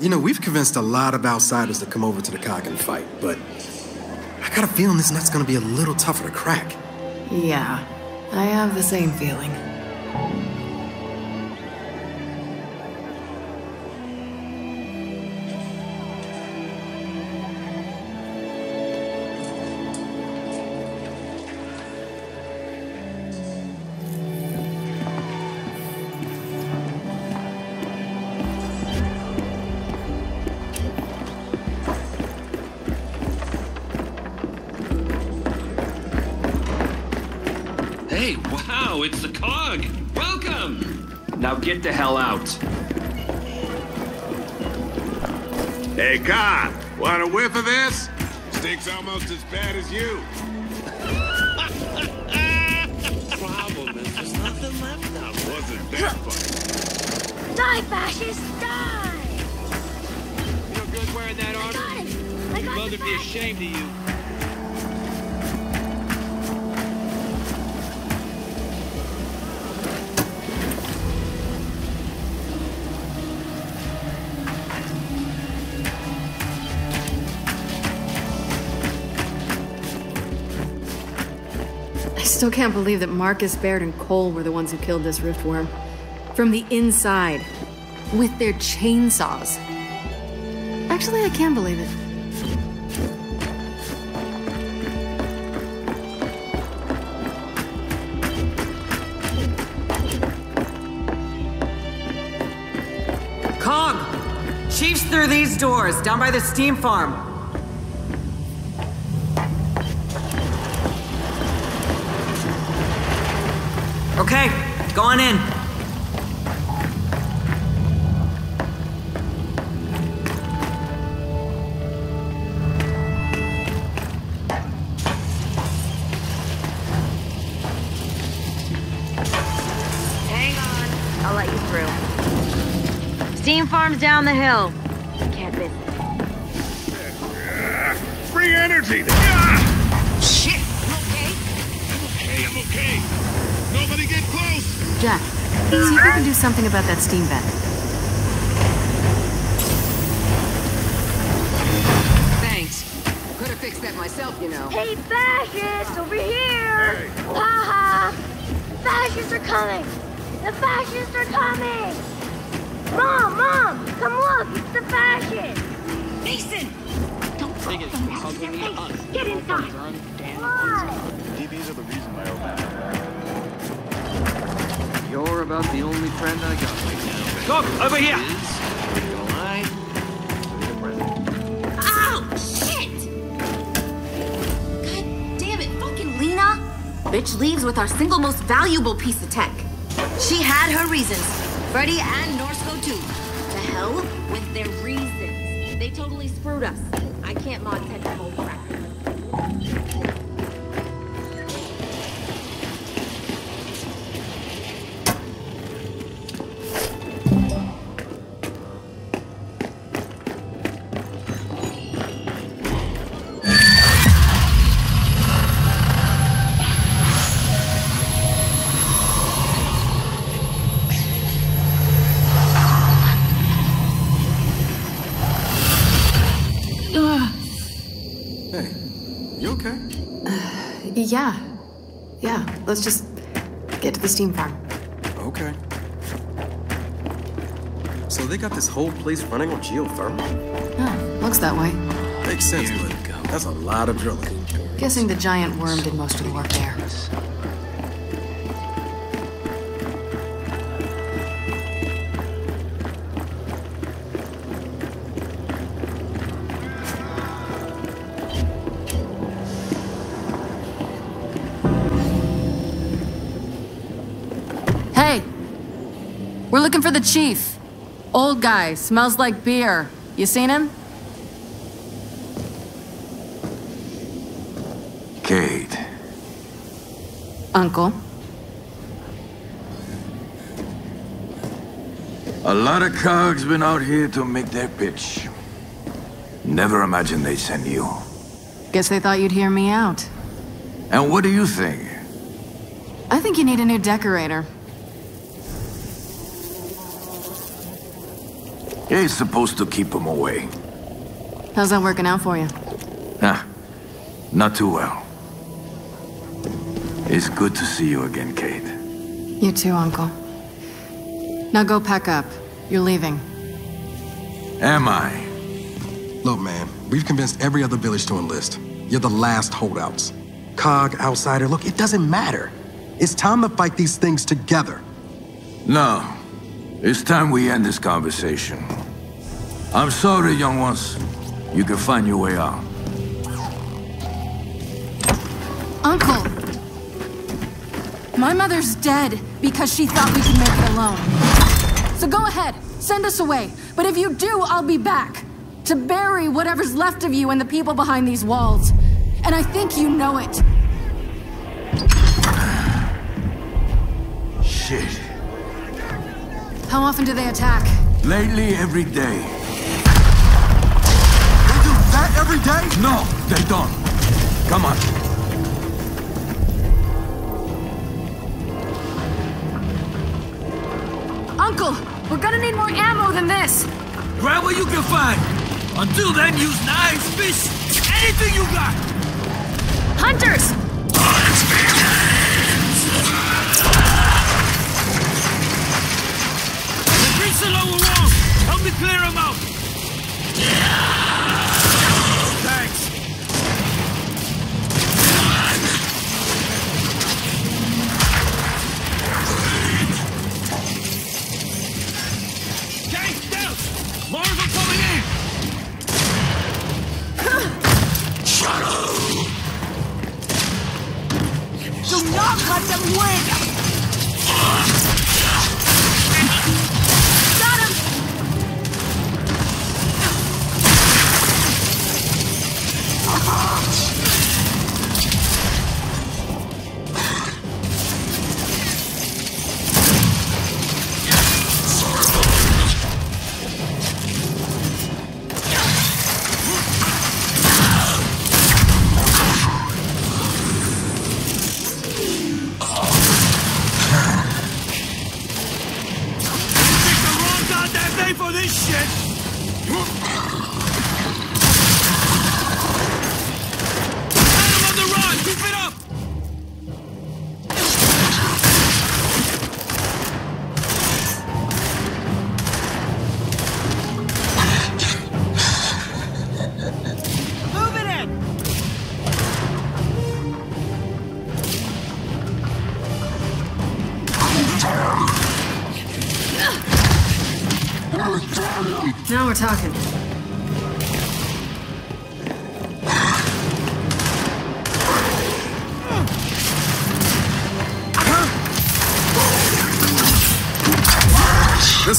You know, we've convinced a lot of outsiders to come over to the cog and fight, but I got a feeling this nut's gonna be a little tougher to crack. Yeah, I have the same feeling. Hey, Con, want a whiff of this? Stinks almost as bad as you. Problem is, there's nothing left now. Wasn't that funny? Die, fascists, die! Feel good wearing that I got it! I got Mother the be ashamed of you. Still can't believe that Marcus, Baird, and Cole were the ones who killed this riftworm. From the inside. With their chainsaws. Actually, I can believe it. Cog! Chief's through these doors, down by the steam farm. Go on in. Hang on. I'll let you through. Steam farm's down the hill. Can't miss it. Free energy! Ah! Shit! You okay? Hey, I'm okay. Nobody get close! Jack, see if you can do something about that steam vent. Thanks. Could have fixed that myself, you know. Hey, fascists, over here! Ha ha! Fascists are coming! The fascists are coming! Mom, Mom, come look, it's the fascists! Mason! Don't fuck them, Hey, get inside! Come DBs You're about the only friend I got right now. Cog, over here! Ow! Oh, shit! God damn it, fucking Lena! Bitch leaves with our single most valuable piece of tech. She had her reasons. Freddy and Norsco too. The hell with their reasons. They totally screwed us. I can't mod tech Yeah. Yeah, let's just get to the steam farm. Okay. So they got this whole place running on geothermal? Oh, looks that way. Makes sense, but that's a lot of drilling. Guessing the giant worm did most of the work there. Looking for the chief. Old guy, smells like beer. You seen him? Kait, Uncle. a lot of cogs been out here to make their pitch. Never imagined they'd send you. Guess they thought you'd hear me out. And what do you think? I think you need a new decorator. He's supposed to keep them away. How's that working out for you? Nah, not too well. It's good to see you again, Kait. You too, Uncle. Now go pack up. You're leaving. Am I? Look, man, we've convinced every other village to enlist. You're the last holdouts. Cog, outsider, look, it doesn't matter. It's time to fight these things together. No. It's time we end this conversation. I'm sorry, young ones. You can find your way out. Uncle! My mother's dead because she thought we could make it alone. So go ahead, send us away. But if you do, I'll be back. To bury whatever's left of you and the people behind these walls. And I think you know it. Shit. How often do they attack? Lately, every day. They do that every day? No, they don't. Come on. Uncle, we're gonna need more ammo than this. Grab what you can find. Until then, use knives, fish, anything you got. Hunters! The the wall. Help me clear them out. Thanks. Not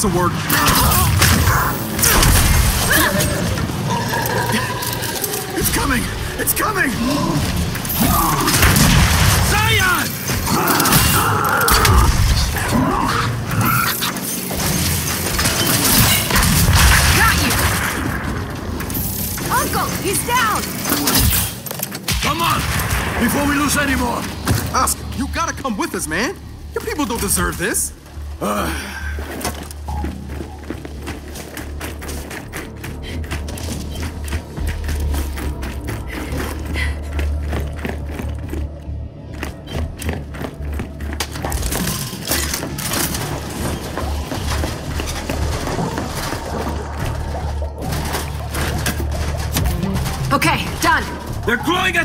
This'll work. It's coming! It's coming! Zion! Got you! Uncle, he's down! Come on! Before we lose any more! Oscar, you gotta come with us, man. Your people don't deserve this. Okay,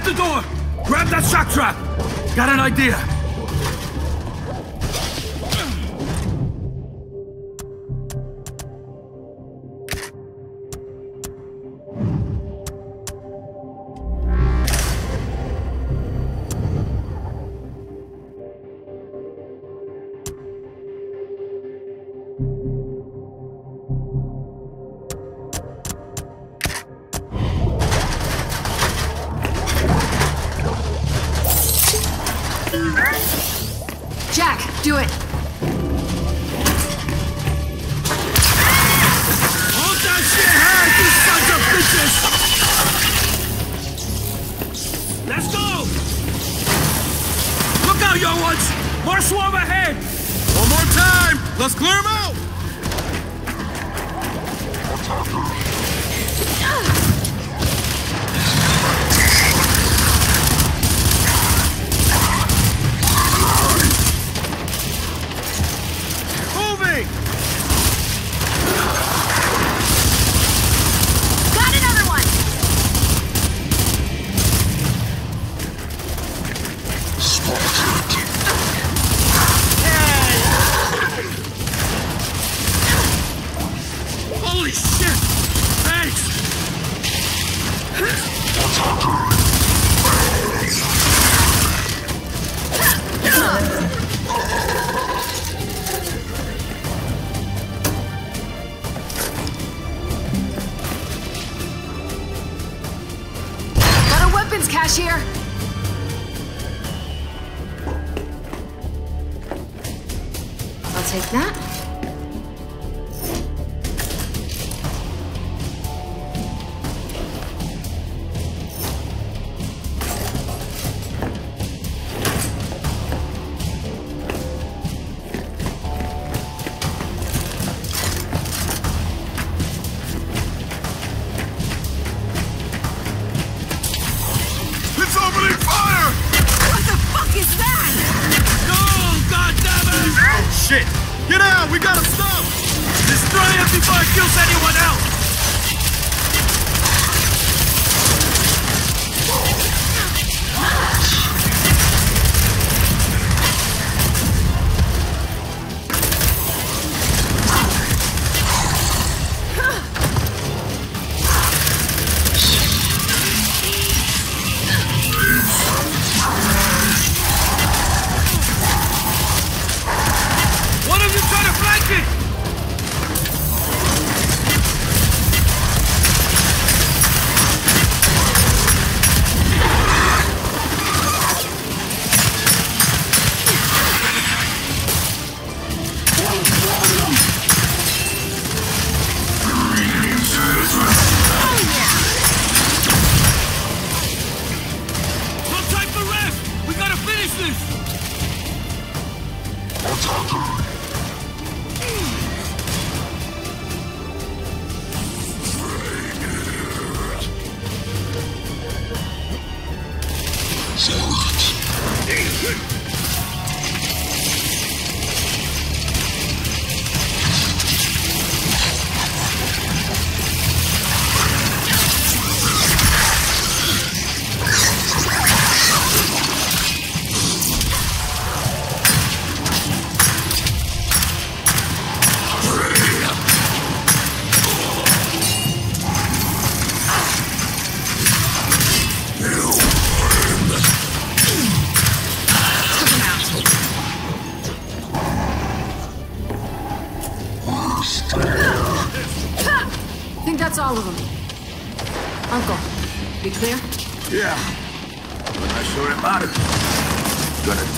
the door! Grab that shock trap! Got an idea!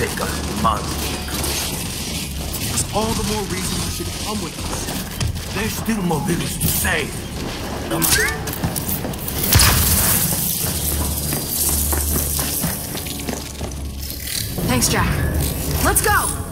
sick of monsters. That's all the more reason you should come with us. There's still more village to save. Come on. Thanks, Jack. Let's go!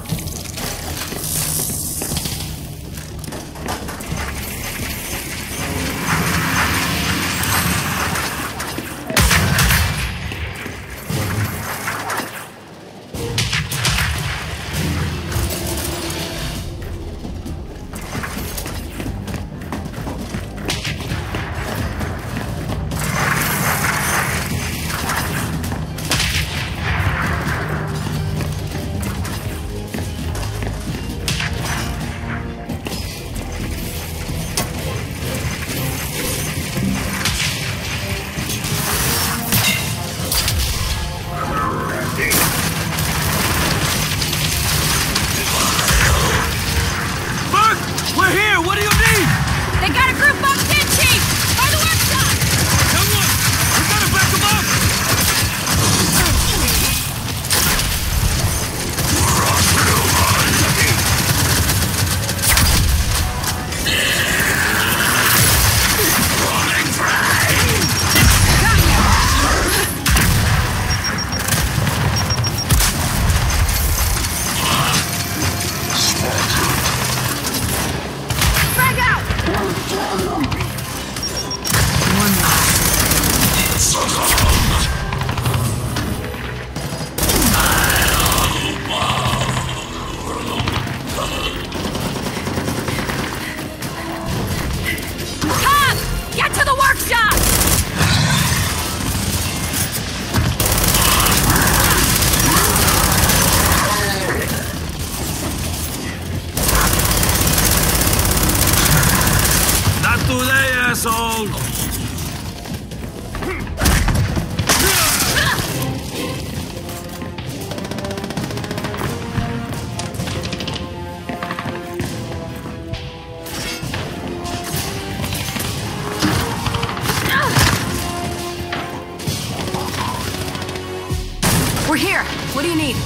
need?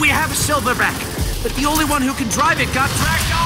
We have a Silverback, but the only one who can drive it got dragged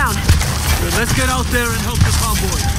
down. Good, let's get out there and help the convoy.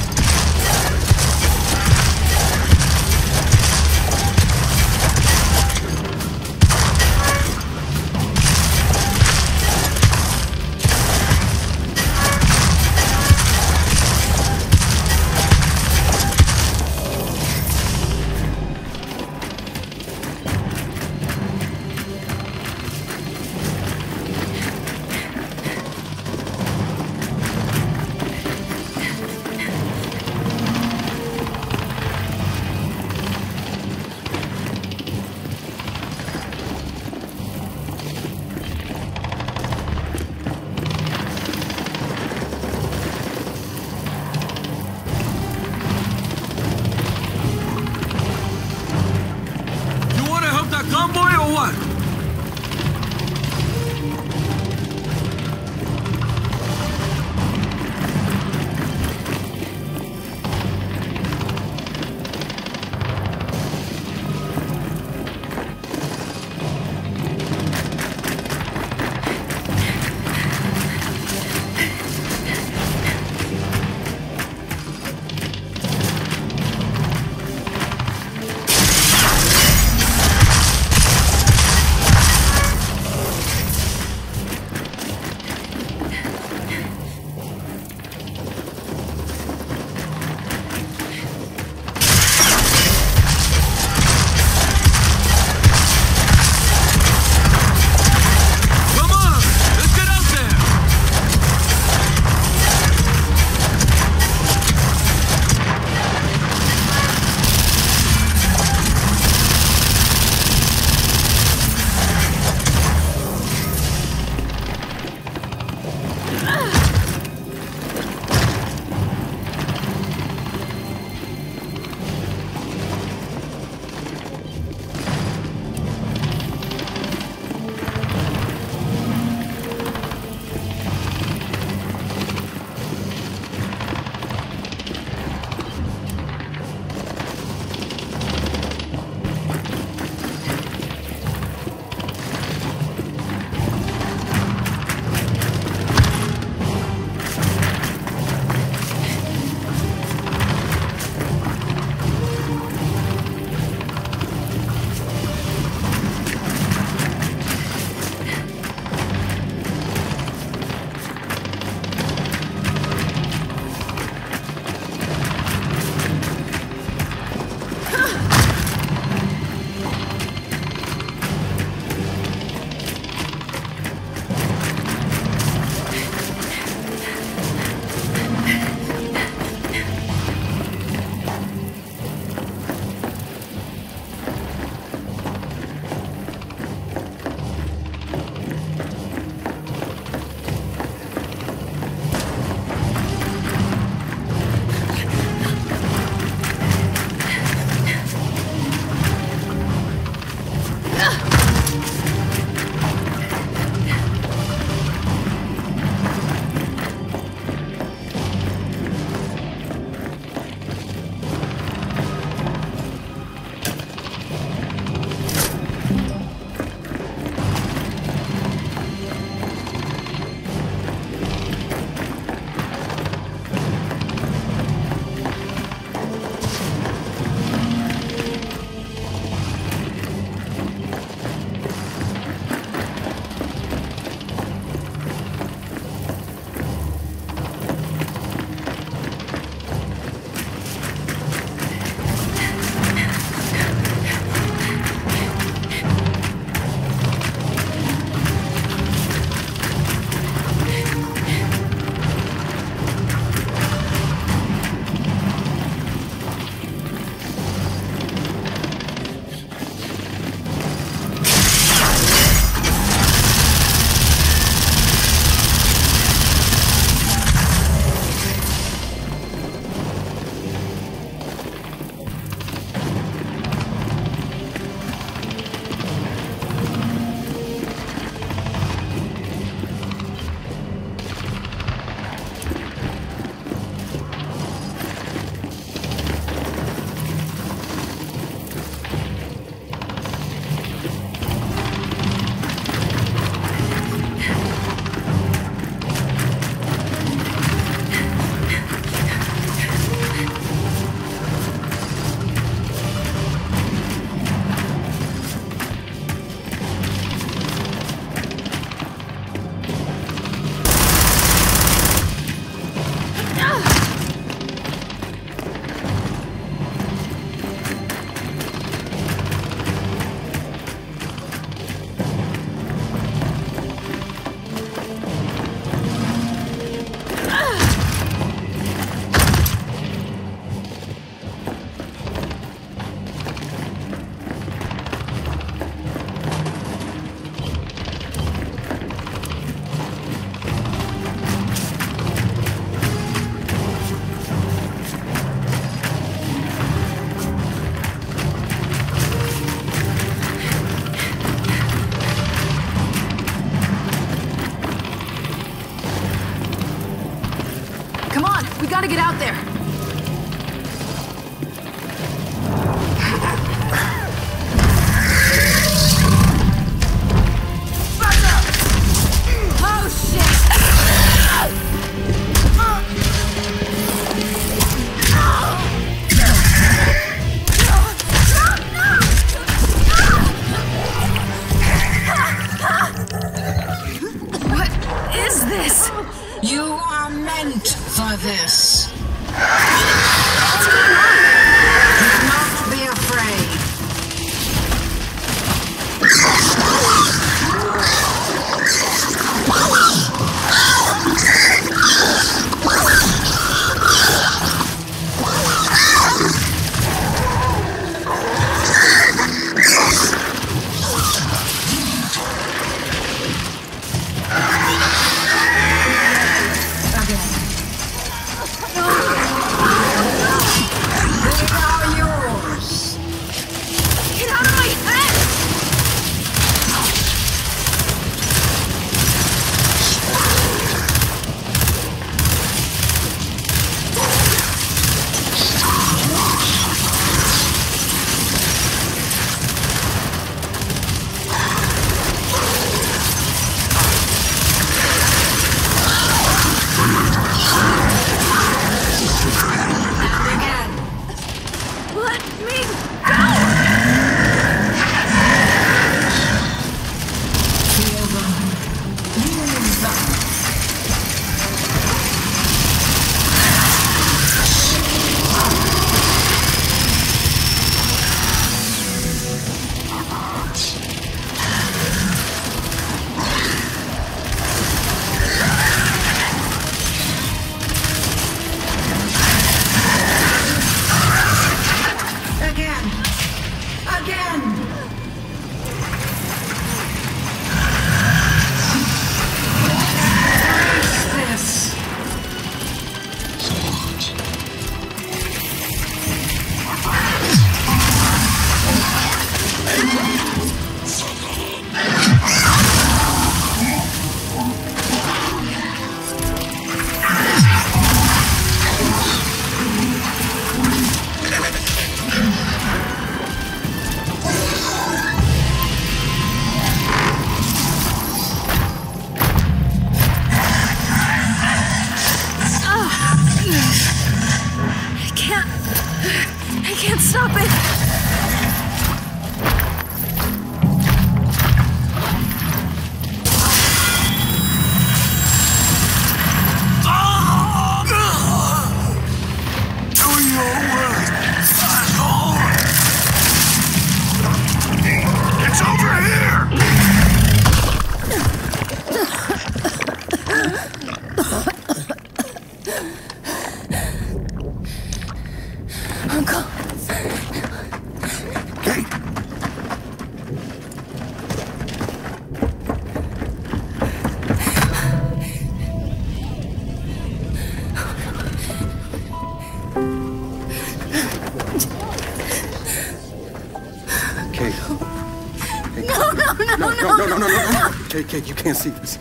Kait, you can't see this.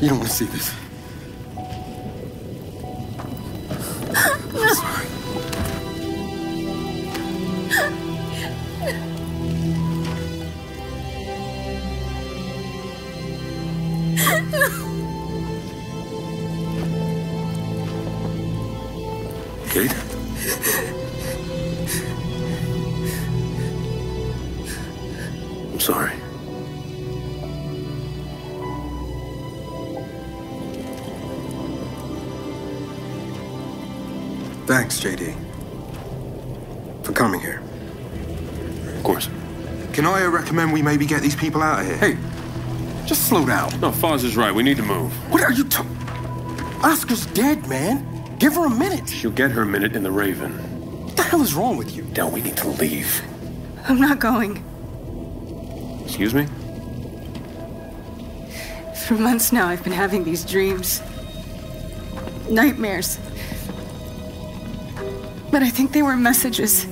You don't want to see this. Maybe get these people out of here? Hey, just slow down. No, Fahz is right. We need to move. What are you talking? Oscar's dead, man. Give her a minute. She'll get her minute in the Raven. What the hell is wrong with you? Now we need to leave. I'm not going. Excuse me? For months now, I've been having these dreams. Nightmares. But I think they were messages.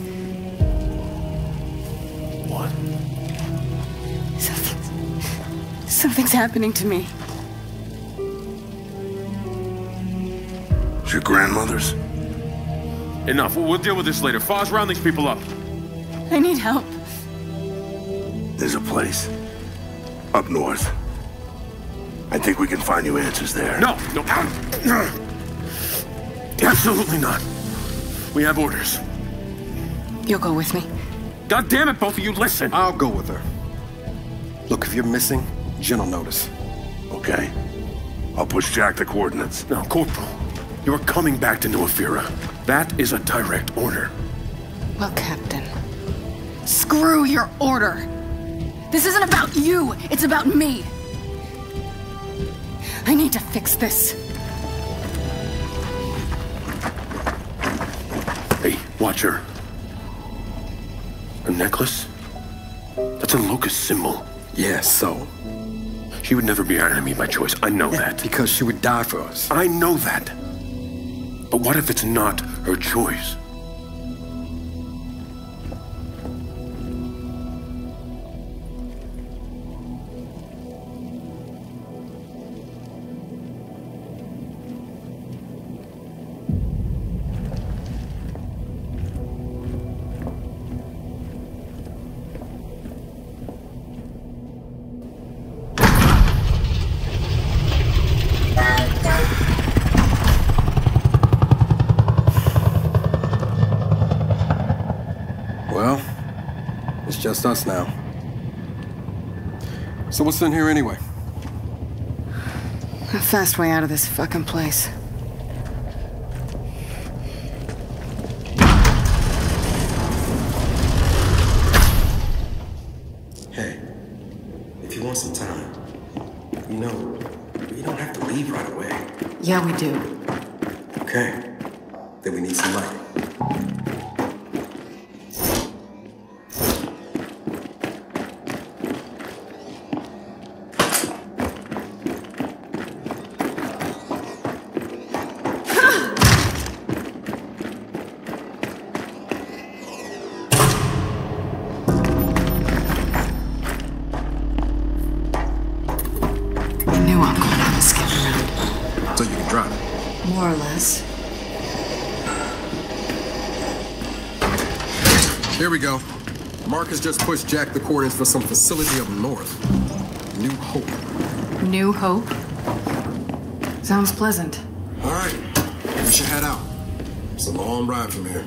Something's, something's happening to me. It's your grandmother's? Enough. We'll, we'll deal with this later. Fahz, round these people up. I need help. There's a place. Up north. I think we can find you answers there. No, no. Absolutely not. We have orders. You'll go with me. God damn it, both of you, listen. I'll go with her. Look, if you're missing, Jinn will notice. Okay. I'll push Jack the coordinates. No, Corporal. You're coming back to New Ephyra. That is a direct order. Well, Captain. Screw your order. This isn't about you. It's about me. I need to fix this. Hey, watch her. A necklace? That's a locust symbol. Yeah, so? She would never be our enemy by choice. I know that. Because she would die for us. I know that. But what if it's not her choice? Now. So what's in here anyway? A fast way out of this fucking place. Has just pushed Jack the coordinates for some facility up north. New Hope. New hope? Sounds pleasant. All right, we should head out. It's a long ride from here.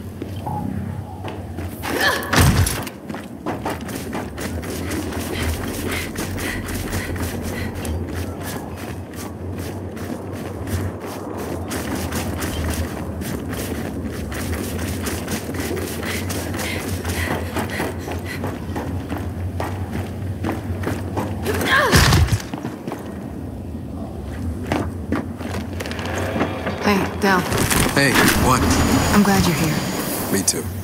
Hey, Del. Hey, what? I'm glad you're here. Me too.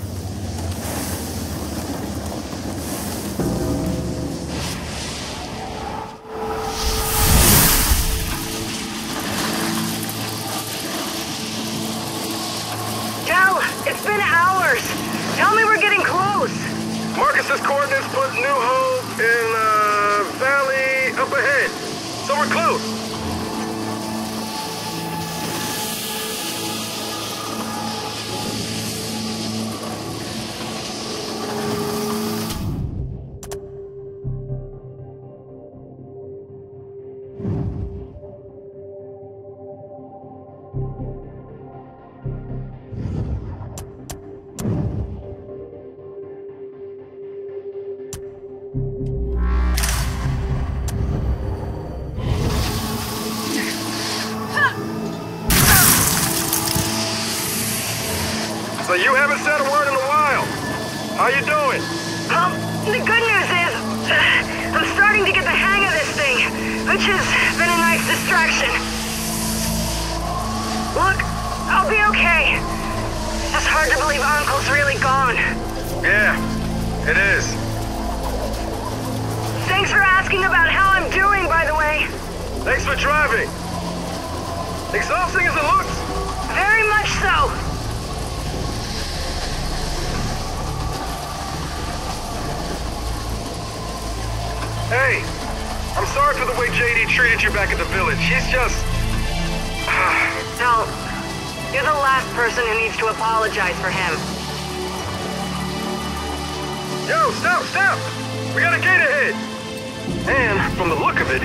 The way JD treated you back at the village. He's just... Del, You're the last person who needs to apologize for him. Yo, stop, stop! We got a gate ahead! And, from the look of it,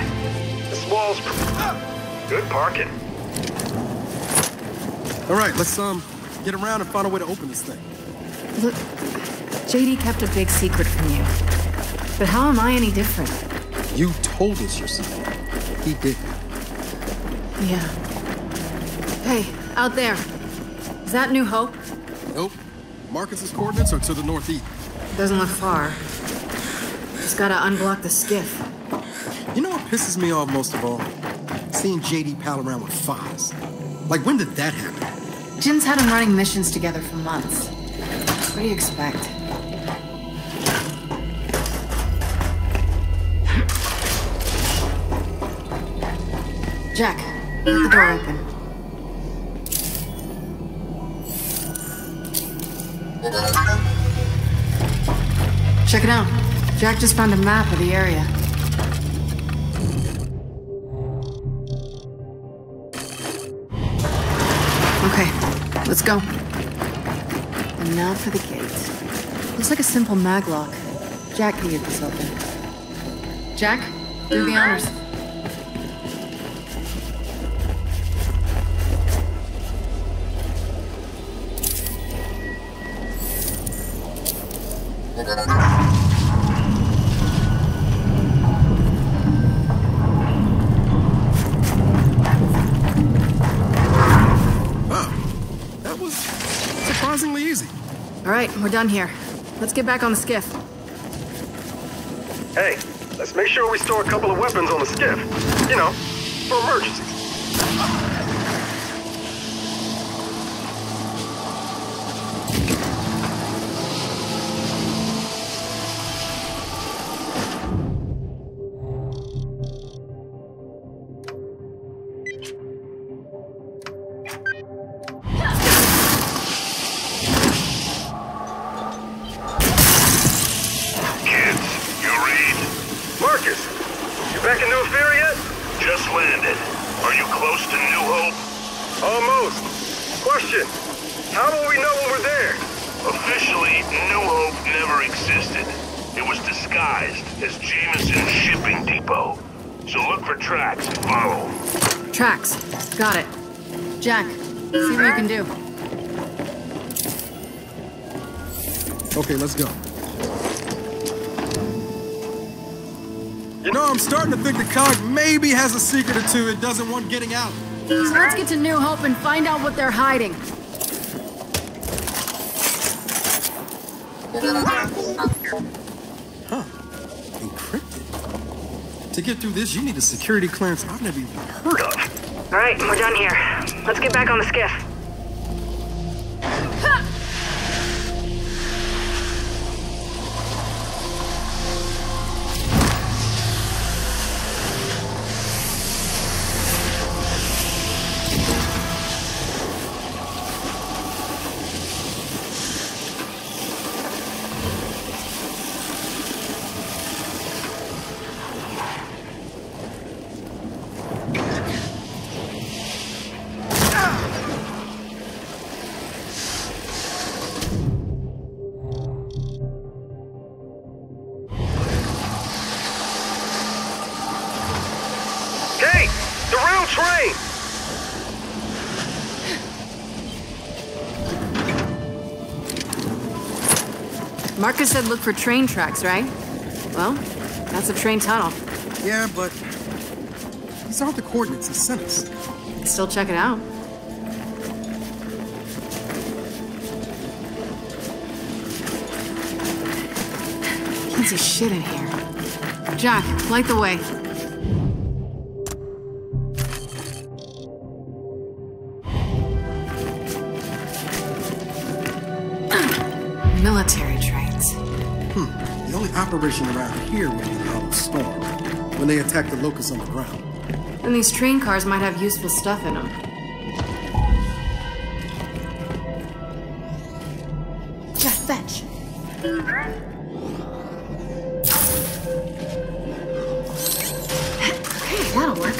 this wall's... Good parking. All right, let's, um, get around and find a way to open this thing. Look, JD kept a big secret from you. But how am I any different? You told us your secret. He didn't. Yeah. Hey, out there. Is that New Hope? Nope. Marcus's coordinates are to the northeast. Doesn't look far. Just gotta unblock the skiff. You know what pisses me off most of all? Seeing JD pal around with Fahz. Like, when did that happen? Jinn's had them running missions together for months. What do you expect? Jack, leave the door open. Check it out. Jack just found a map of the area. Okay, let's go. And now for the gate. Looks like a simple mag lock. Jack can get this open. Jack, do the honors. We're done here. Let's get back on the skiff. Hey, let's make sure we store a couple of weapons on the skiff. You know, for emergencies. Almost. Question, how will we know when we're there? Officially, New Hope never existed. It was disguised as Jameson Shipping Depot. So look for tracks and follow 'em. Tracks. Got it. Jack, see what you can do. Okay, let's go. You know, I'm starting to think the cog maybe has a secret or two it doesn't want getting out. So let's get to New Hope and find out what they're hiding. Huh. Encrypted. To get through this, you need a security clearance I've never even heard of. All right, we're done here. Let's get back on the skiff. Marcus said look for train tracks, right? Well, that's a train tunnel. Yeah, but these aren't the coordinates he sent us. Still check it out. Can't see shit in here. Jack, light the way. Operation around here would be the Hollow Storm, when they attack the locusts on the ground. And these train cars might have useful stuff in them. Jack, fetch. Okay, that'll work.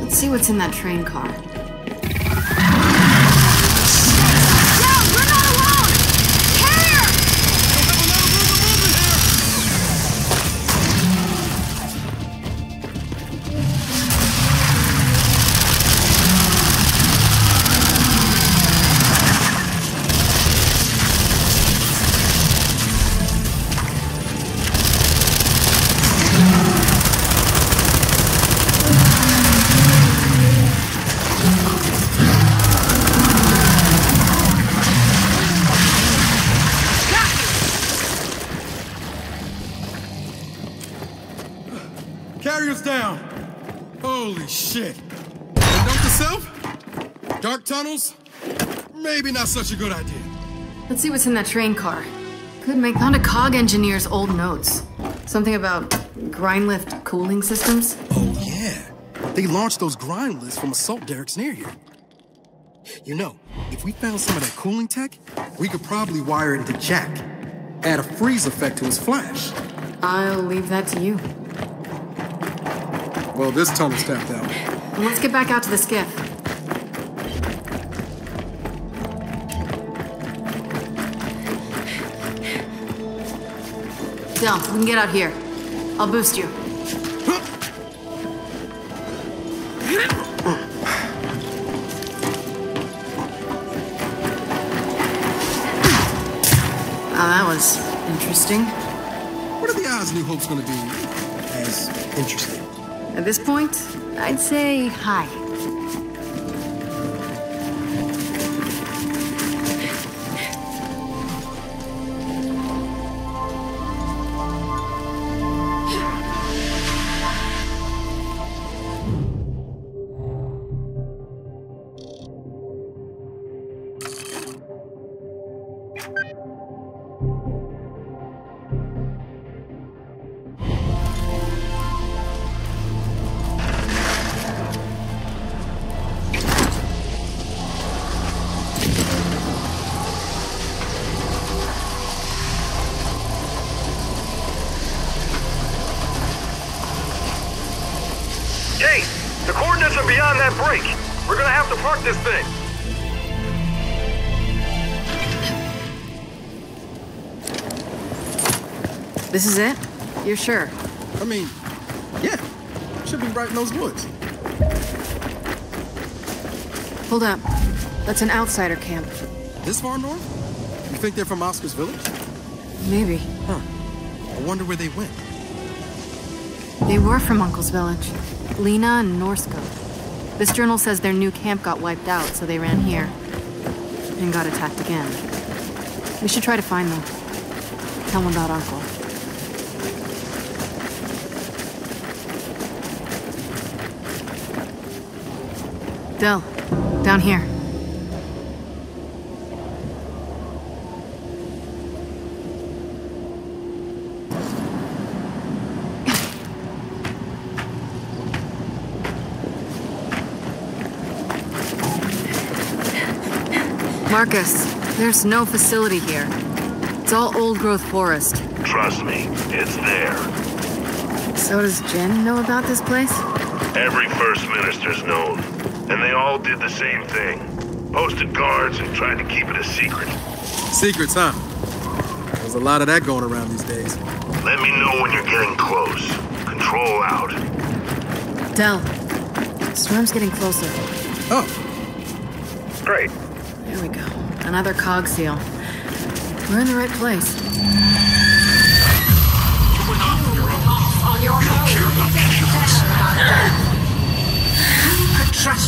Let's see what's in that train car. Such a good idea. Let's see what's in that train car. Could make found a cog engineer's old notes. Something about grind lift cooling systems. Oh, yeah. They launched those grind lifts from assault derricks near here. You know, if we found some of that cooling tech, we could probably wire it into Jack. Add a freeze effect to his flash. I'll leave that to you. Well, this tunnel's tapped out. Let's get back out to the skiff. Del, we can get out here. I'll boost you. Oh, that was interesting. What are the odds New Hope's gonna be as interesting? At this point, I'd say hi. You're sure? I mean, yeah. Should be right in those woods. Hold up. That's an outsider camp. This far north? You think they're from Oscar's village? Maybe. Huh. I wonder where they went. They were from Uncle's village. Lena and Norsko. This journal says their new camp got wiped out, so they ran here. And got attacked again. We should try to find them. Tell them about Uncle. Del, down here. Marcus, there's no facility here. It's all old growth forest. Trust me, it's there. So does Jinn know about this place? Every First Minister's known. And they all did the same thing. Posted guards and tried to keep it a secret. Secrets, huh? There's a lot of that going around these days. Let me know when you're getting close. Control out. Del, storm's getting closer. Oh. Great. There we go. Another cog seal. We're in the right place.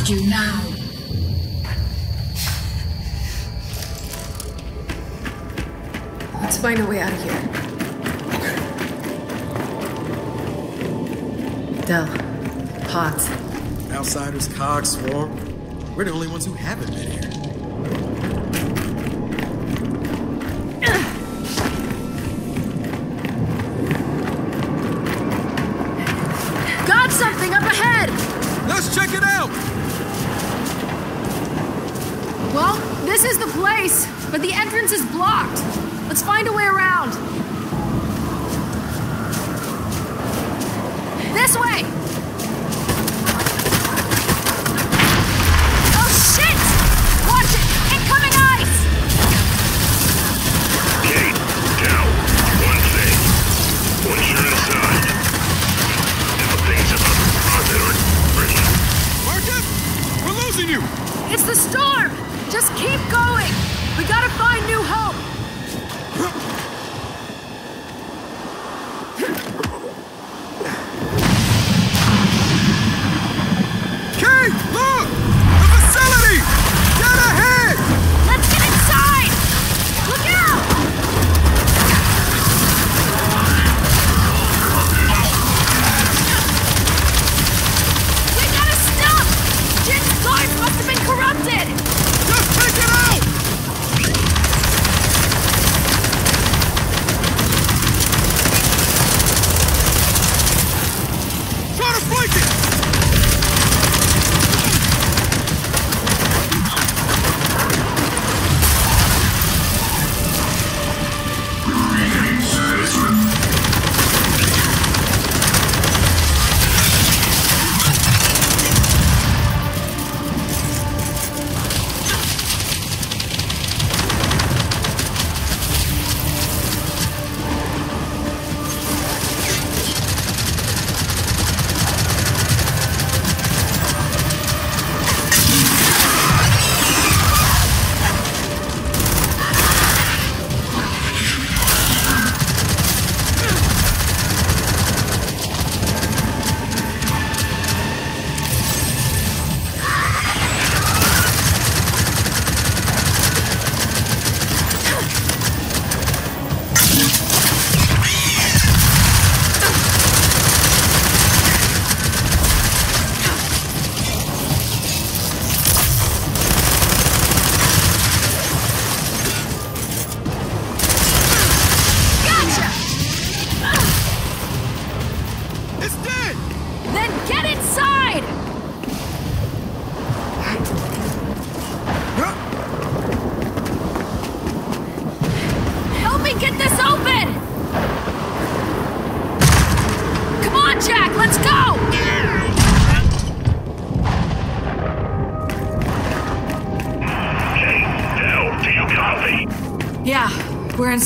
You now? Let's find a way out of here. Del, pods. Outsiders, cogs, swarm. We're the only ones who haven't been here.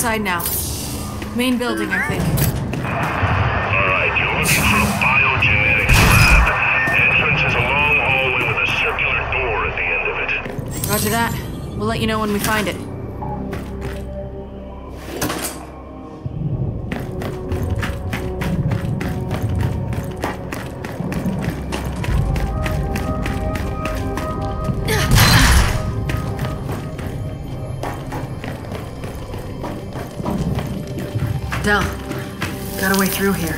Inside now. Main building, I Del, got a way through here.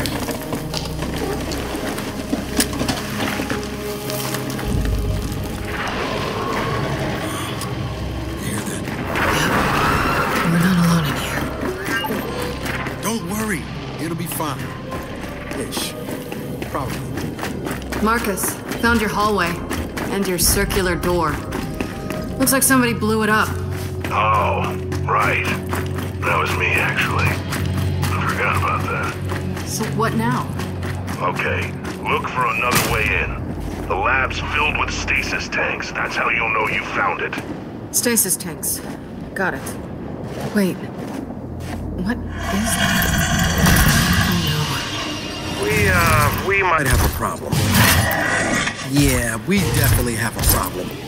We're not alone in here. Don't worry. It'll be fine. Ish. Probably. Marcus, found your hallway and your circular door. Looks like somebody blew it up. Oh, right. That was me, actually. So what now? Okay, look for another way in. The lab's filled with stasis tanks. That's how you'll know you found it. Stasis tanks. Got it. Wait. What is that? We, uh, we might have a problem. Yeah, we definitely have a problem.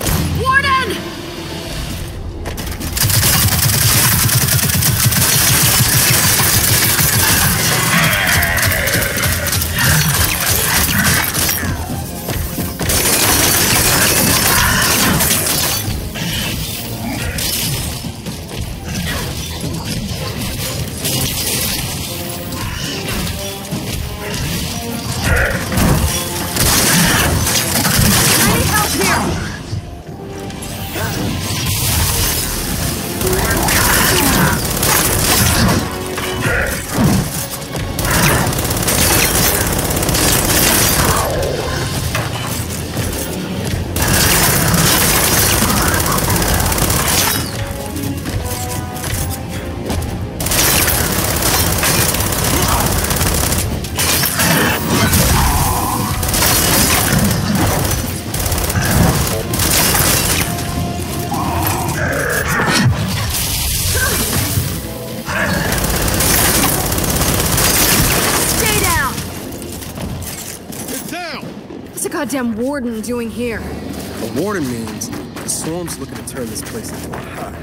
Warden doing here? What warden means the Swarm's looking to turn this place into a hive.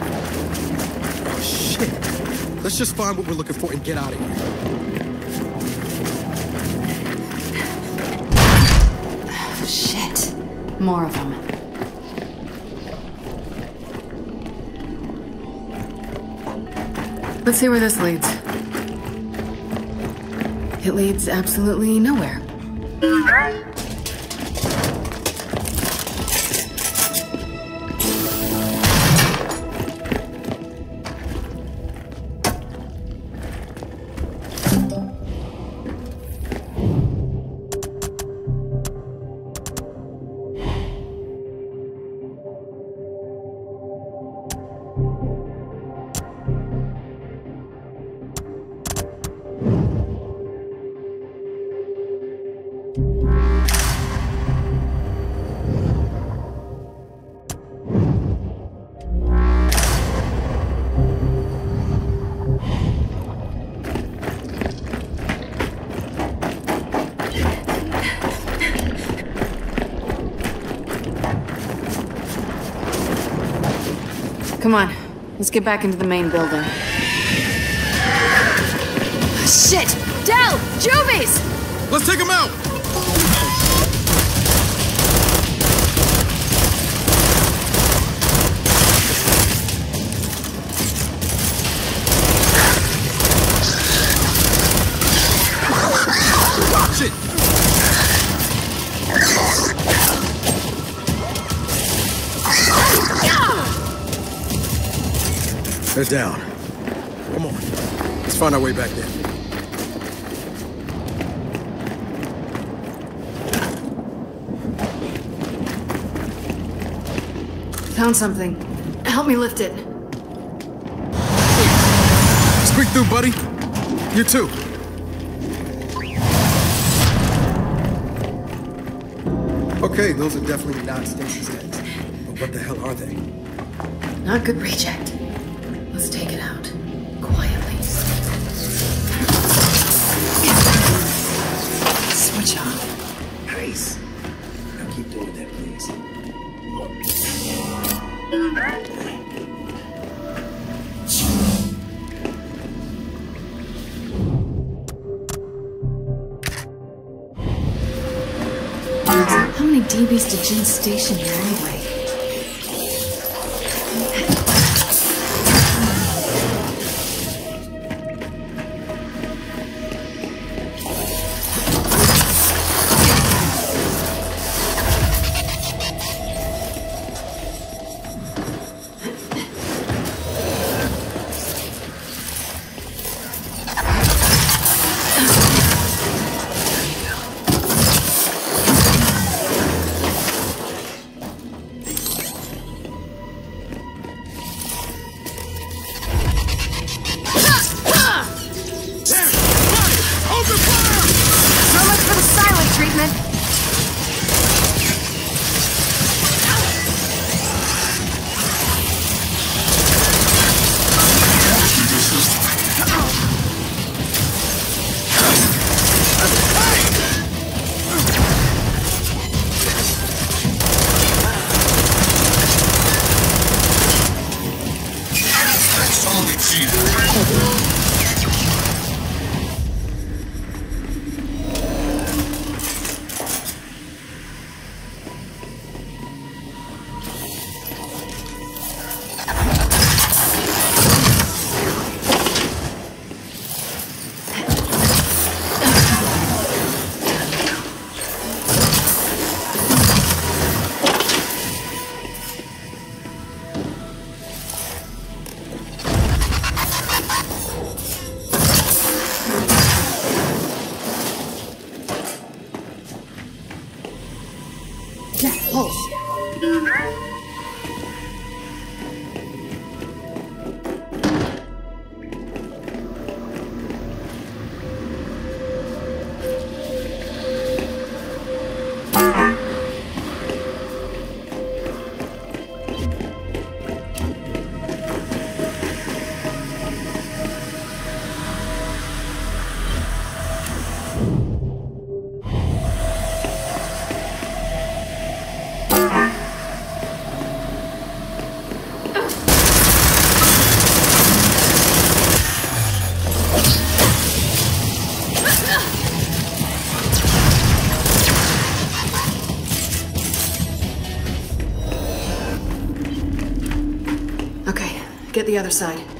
Oh, shit. Let's just find what we're looking for and get out of here. Shit. More of them. Let's see where this leads. It leads absolutely nowhere. Let's get back into the main building. Shit! Del! Juvies! Let's take him out! They're down. Come on. Let's find our way back there. Found something. Help me lift it. Squeak through, buddy. You too. Okay, those are definitely not Stacy's heads. But what the hell are they? Not good reject. Get the other side.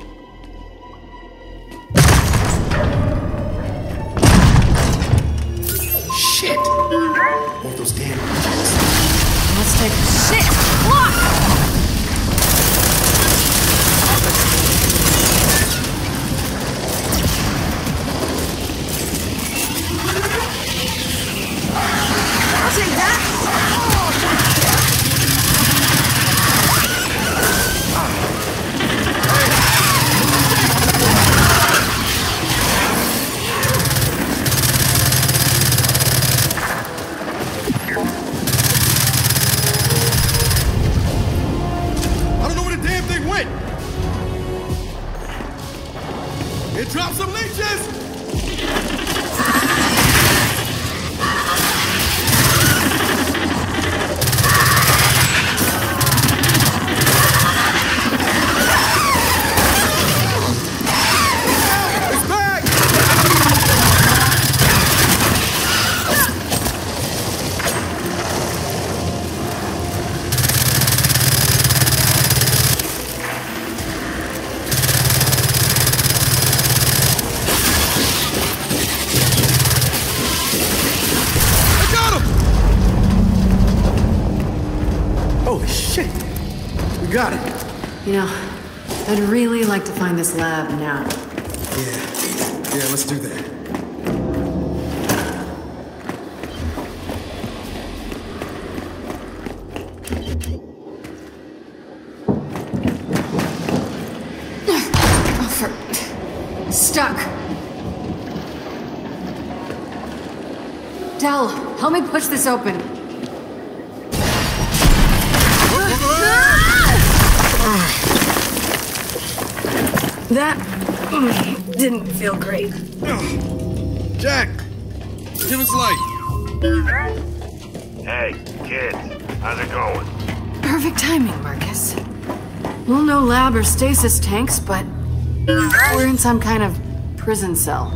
Lab now. Yeah. Yeah, let's do that. Oh. Stuck. Del, help me push this open. That mm, didn't feel great. Jack, give us light. Hey, kids, how's it going? Perfect timing, Marcus. We'll no lab or stasis tanks, but we're in some kind of prison cell.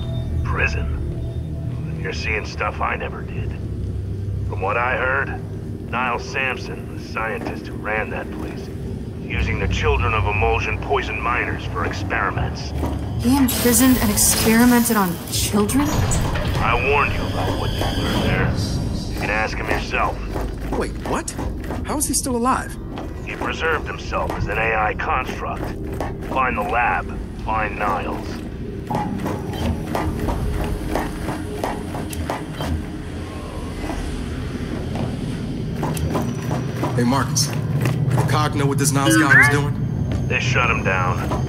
Prison. You're seeing stuff I never did. From what I heard, Niles Samson, the scientist who ran that place, was using the children of Imulsion poison miners for experiments. He imprisoned and experimented on children? I warned you about what you learned there. You can ask him yourself. Wait, what? How is he still alive? He preserved himself as an AI construct. Find the lab, find Niles. Hey, Marcus. Cog know what this Niles guy was doing? They shut him down.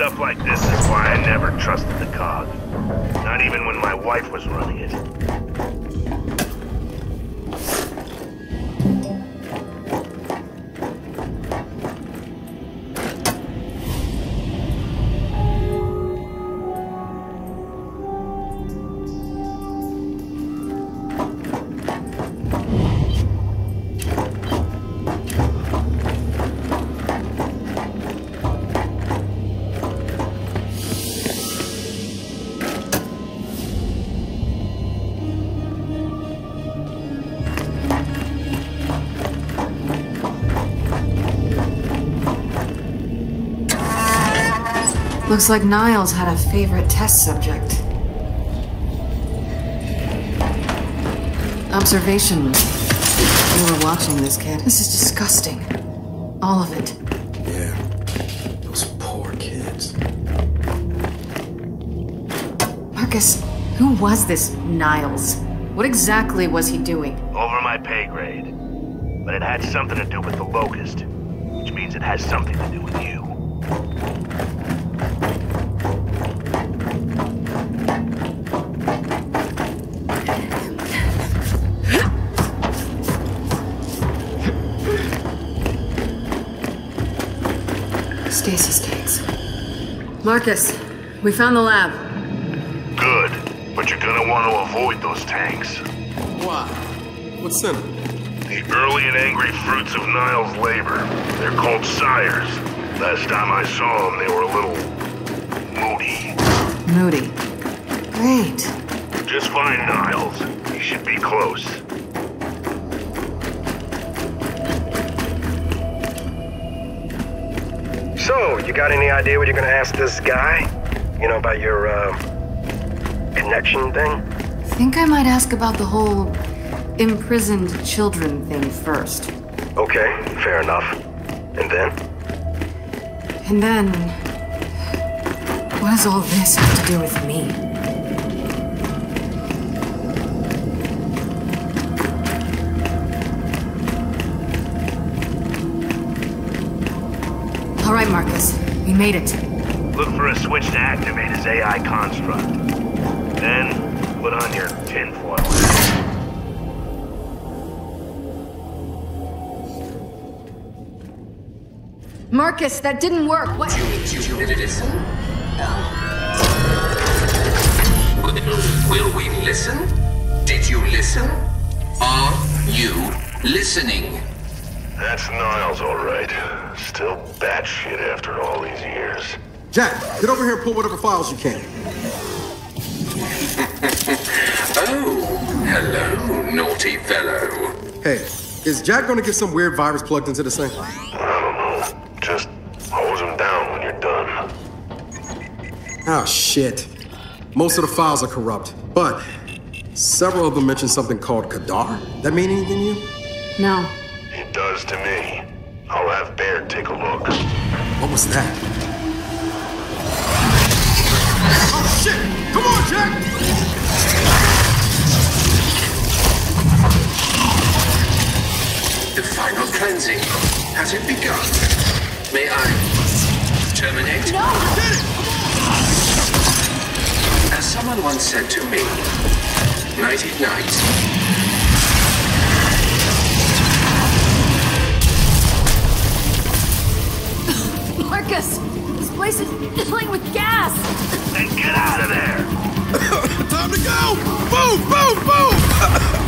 Stuff like this is why I never trusted the COG. Not even when my wife was running it. Looks like Niles had a favorite test subject. Observation. You were watching this kid. This is disgusting. All of it. Yeah. Those poor kids. Marcus, who was this Niles? What exactly was he doing? Over my pay grade. But it had something to do with the Locust. Which means it has something to do Marcus, we found the lab. Good. But you're gonna want to avoid those tanks. Why? What's in them? The early and angry fruits of Niles' labor. They're called sires. Last time I saw them, they were a little moody. Moody. Great. Just find Niles. He should be close. You got any idea what you're gonna ask this guy? You know, about your, uh, connection thing? I Think I might ask about the whole imprisoned children thing first. Okay, fair enough. And then? And then. What does all this have to do with me? Made it. Look for a switch to activate his AI construct. Then, put on your tinfoil hat. Marcus, that didn't work. What? listen? Will we listen? Did you listen? Are you listening? That's Niles, all right. Still batshit after all these years. Jack, get over here and pull whatever files you can. oh, hello, naughty fellow. Hey, is Jack gonna get some weird virus plugged into this thing? I don't know. Just hose him down when you're done. Oh, shit. Most of the files are corrupt, but several of them mention something called Kadar. That mean anything to you? No. It to me. I'll have Baird take a look. What was that? Oh, shit! Come on, Jack! The final cleansing. Has it begun? May I terminate? No! As someone once said to me, nighty night. Marcus! This place is filling with gas! Then get out of there! Time to go! Boom! Boom! Boom!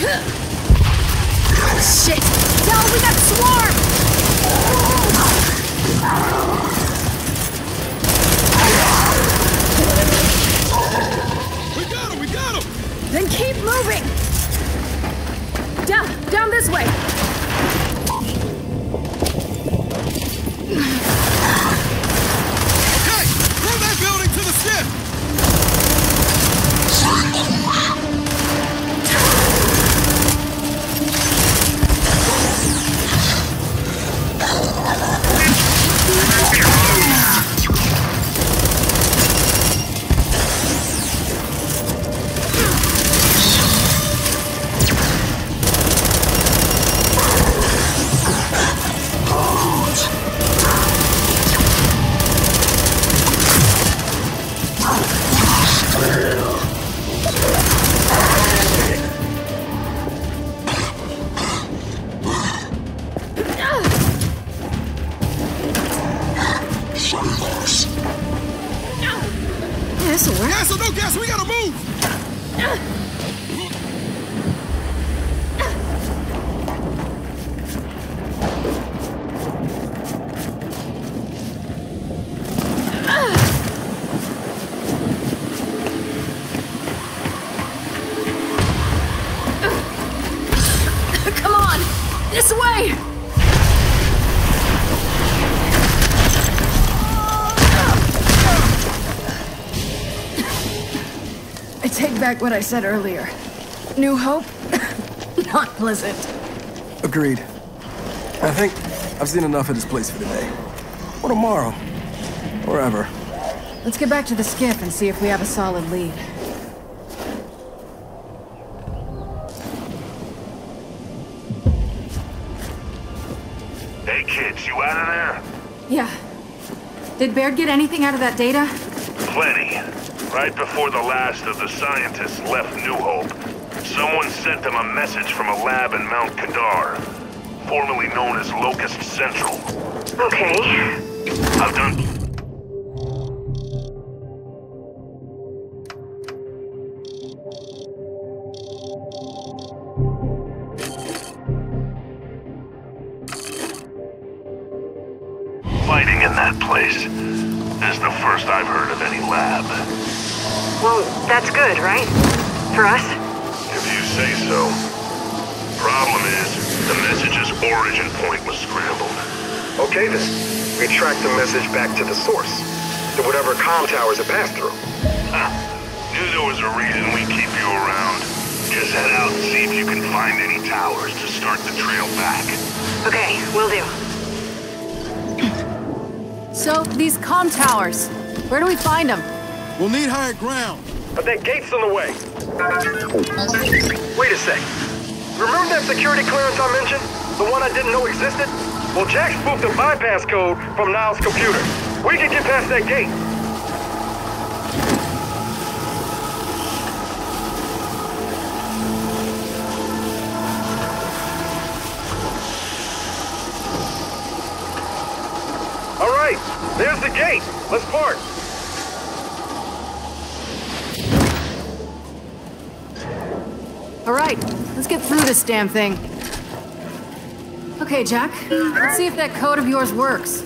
Shit! No, we got swarmed! We got him, we got him! Then keep moving! Down, down this way! Back what I said earlier. New hope? Not pleasant. Agreed. I think I've seen enough of this place for today. Or tomorrow. Or ever. Let's get back to the skiff and see if we have a solid lead. Hey kids, you out of there? Yeah. Did Baird get anything out of that data? Plenty. Right before the last of the scientists left New Hope, someone sent them a message from a lab in Mount Kadar, formerly known as Locust Central. Okay. I've done fighting in that place. Is the first I've heard of any lab. Well, that's good, right? For us? If you say so. Problem is, the message's origin point was scrambled. Okay then. We track the message back to the source. To whatever comm towers it passed through. Knew there was a reason we keep you around. Just head out and see if you can find any towers to start the trail back. Okay, will do. So, these comm towers, where do we find them? We'll need higher ground. But that gate's on the way. Wait a sec. Remember that security clearance I mentioned? The one I didn't know existed? Well, Jack spoofed a bypass code from Niles' computer. We can get past that gate. All right, there's the gate. Let's park. All right, let's get through this damn thing. Okay, Jack, let's see if that code of yours works.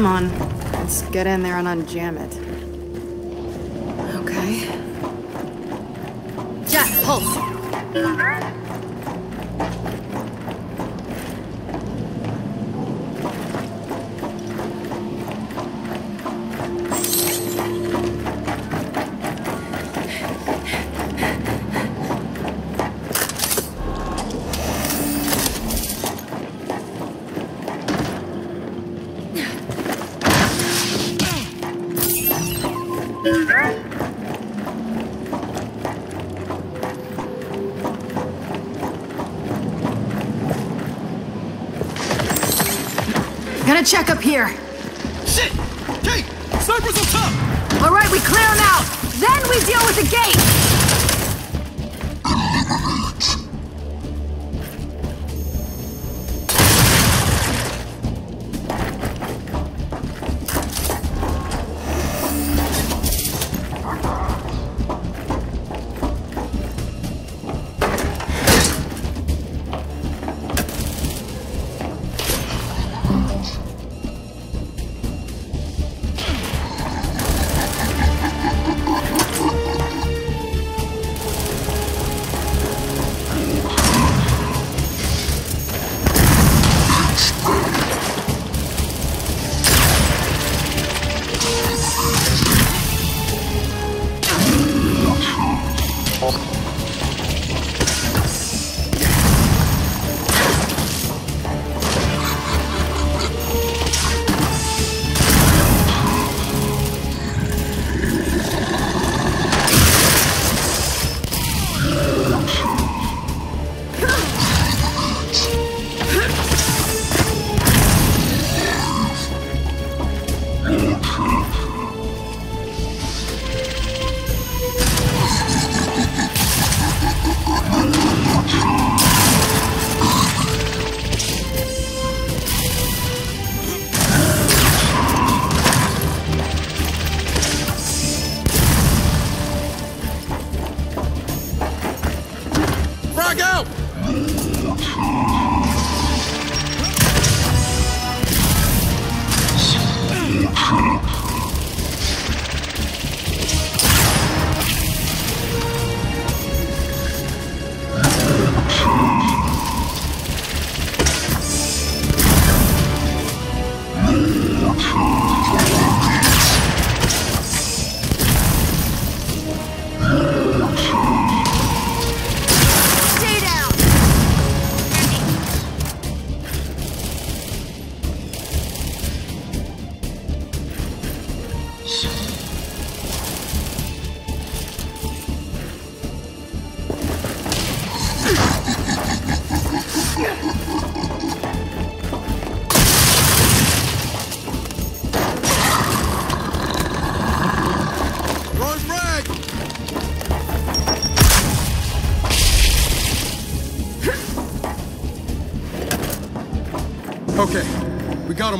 Come on, let's get in there and unjam it. Okay. Jack, pulse.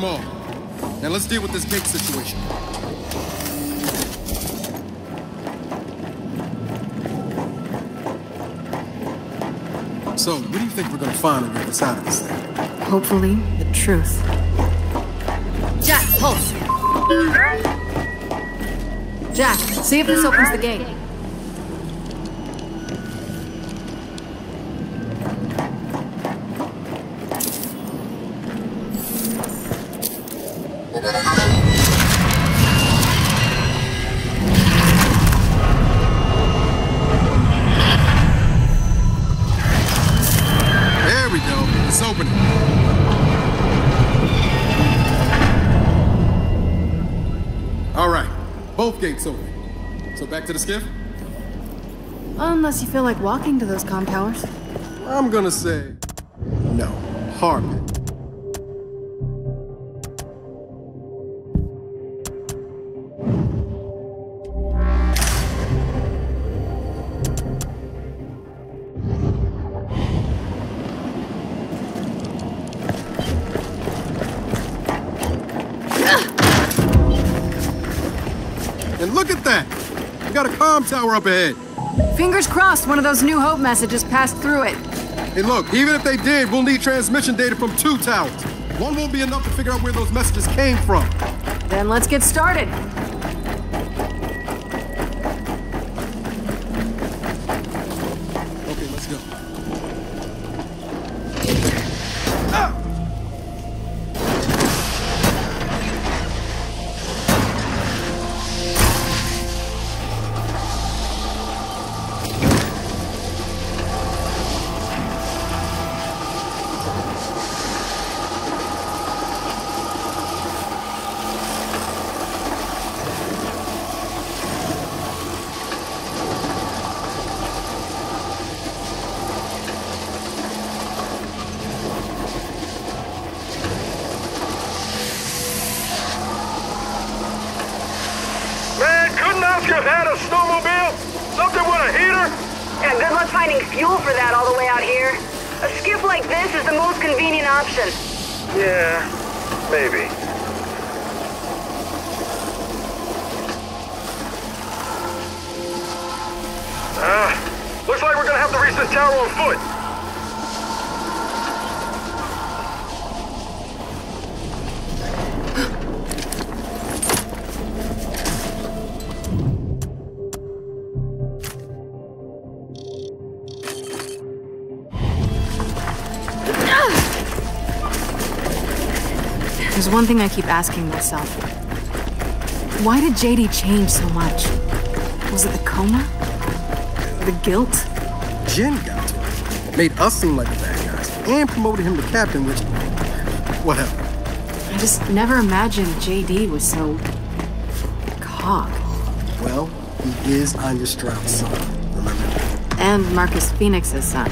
Them all. Now let's deal with this gate situation. So, what do you think we're gonna find on the other side of this thing? Hopefully, the truth. Jack, pulse. Jack, see if this opens the gate. Gates open. So back to the skiff? Unless you feel like walking to those com towers. I'm gonna say no. Hardly. Tower up ahead. Fingers crossed one of those New Hope messages passed through it. Hey, look, even if they did, we'll need transmission data from two towers. One won't be enough to figure out where those messages came from. Then let's get started. There's one thing I keep asking myself. Why did JD change so much? Was it the coma? The guilt? Jinn got to him. Made us seem like the bad guys. And promoted him to captain, which... Whatever. I just never imagined JD was so... cog. Well, he is Anya Stroud's son, remember? And Marcus Phoenix's son.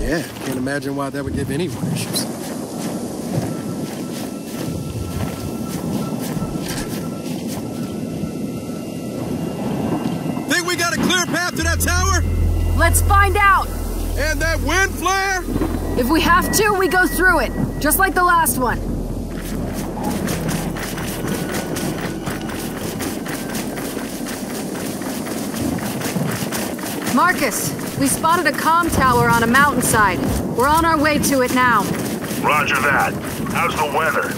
Yeah, can't imagine why that would give anyone issues. Think we got a clear path to that tower? Let's find out! And that wind flare? If we have to, we go through it. Just like the last one. Marcus, We spotted a comm tower on a mountainside. We're on our way to it now. Roger that. How's the weather?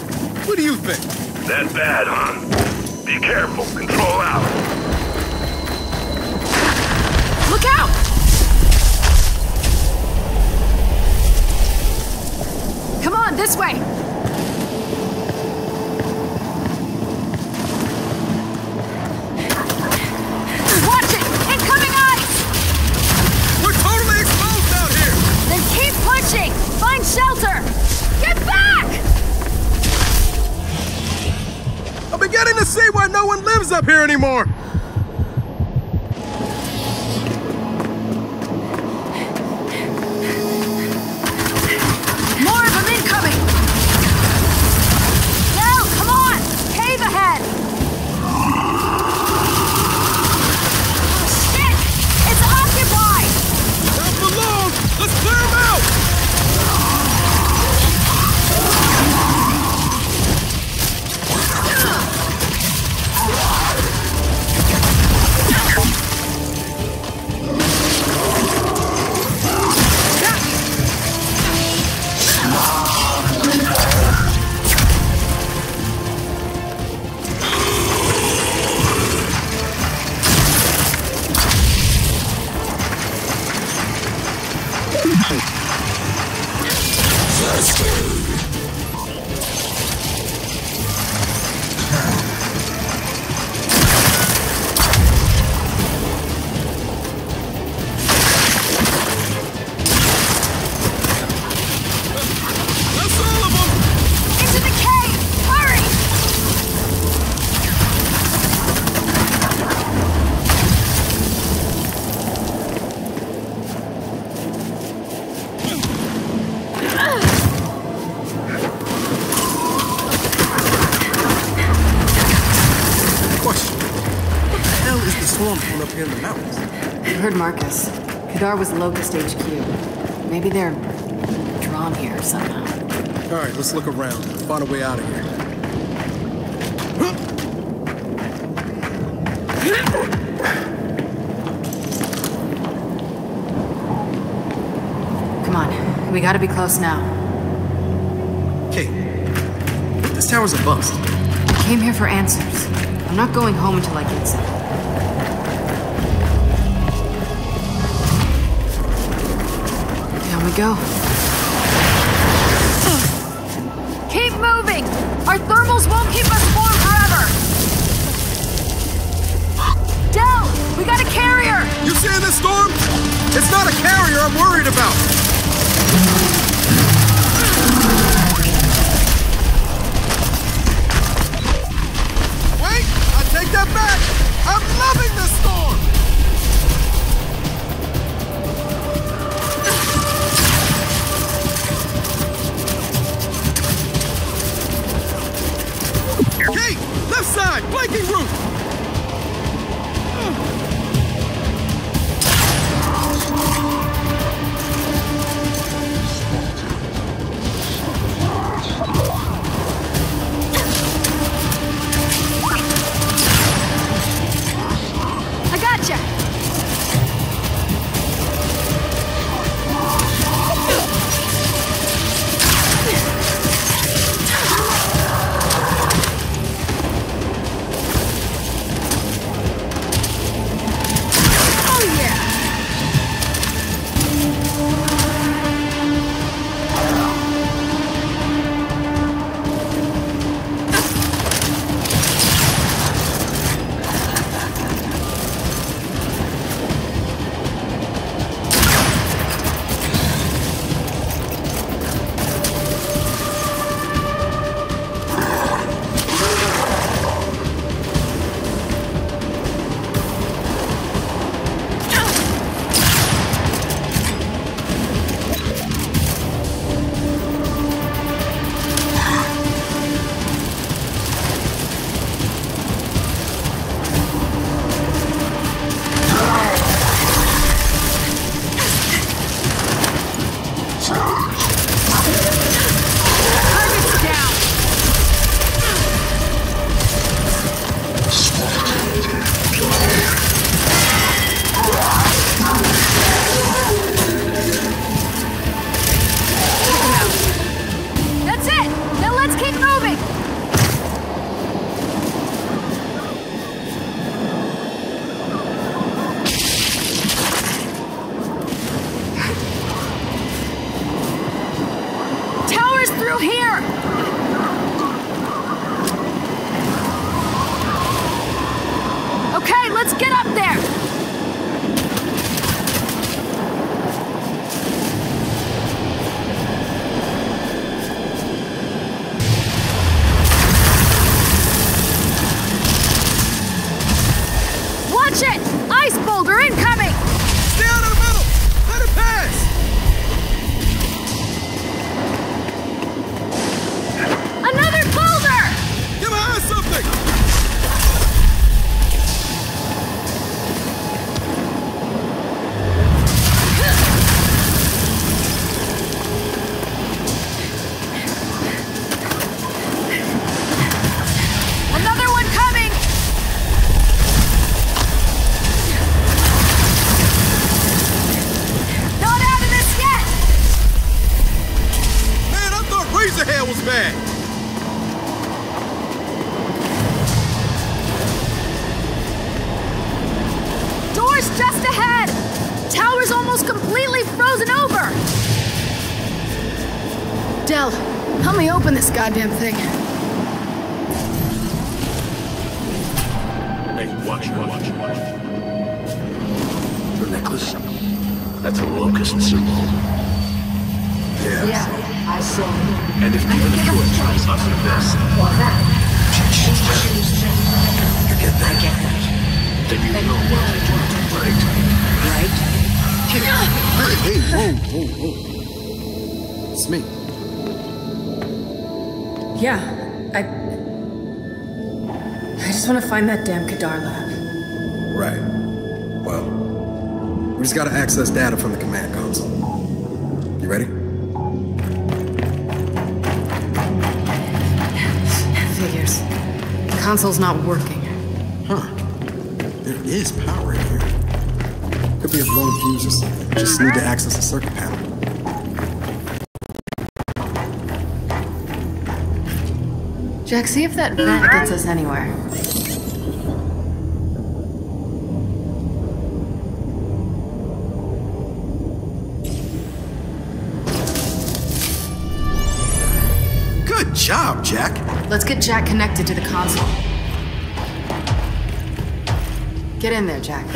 What do you think? That bad, huh? Be careful. Control out. Look out! On, this way! Watch it! Incoming ice! We're totally exposed out here! Then keep pushing! Find shelter! Get back! I'm beginning to see why no one lives up here anymore! Kadar was Locust HQ. Maybe they're drawn here somehow. Alright, let's look around. Find a way out of here. Come on, we gotta be close now. Kait, this tower's a bust. I came here for answers. I'm not going home until I get some. Go. Keep moving! Our thermals won't keep us warm forever! Del! We got a carrier! You seeing this storm? It's not a carrier I'm worried about! Goddamn thing. Hey, watch, watch, watch. The necklace? That's a locust symbol. Yeah. Yeah, I saw. And if the other choice was after this, What that? choose. You get that? I get that. Then you know what to do, right? Right? Hey, hey, whoa, whoa, whoa. It's me. Yeah, I. I just want to find that damn Kadar lab. Right. Well, we just gotta access data from the command console. You ready? Figures. The console's not working. Huh. There is power in here. Could be a blown fuse or something. Just need to access the circuit panel. Jack, see if that vent gets us anywhere. Good job, Jack. Let's get Jack connected to the console. Get in there, Jack.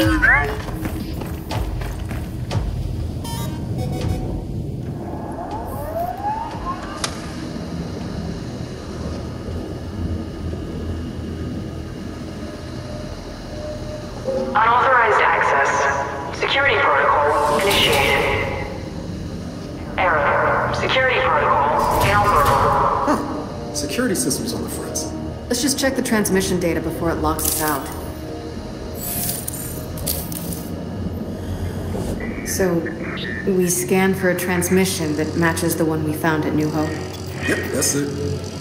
Transmission data before it locks us out. So, we scan for a transmission that matches the one we found at New Hope. Yep, that's it.